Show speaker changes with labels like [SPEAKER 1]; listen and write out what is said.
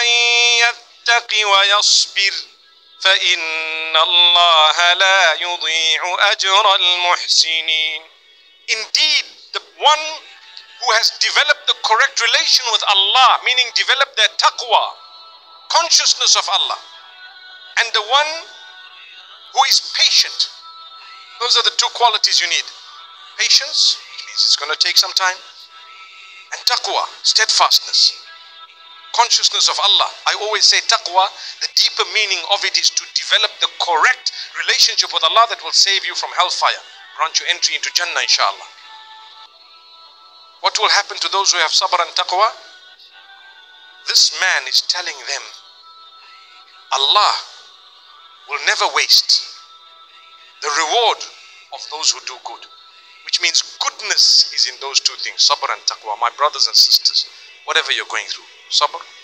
[SPEAKER 1] ومن يتق ويصبر فإن الله لا يضيع أجر المحسنين Indeed, the one who has developed the correct relation with Allah, meaning developed their taqwa, consciousness of Allah, and the one who is patient. Those are the two qualities you need. Patience, it means it's going to take some time, and taqwa, steadfastness, consciousness of Allah. I always say taqwa, the deeper meaning of it is to develop the correct relationship with Allah that will save you from hellfire, grant you entry into Jannah, inshallah. What will happen to those who have sabr and taqwa? This man is telling them, Allah will never waste the reward of those who do good. Which means goodness is in those two things, sabr and taqwa. My brothers and sisters, whatever you're going through, sabr, taqwa.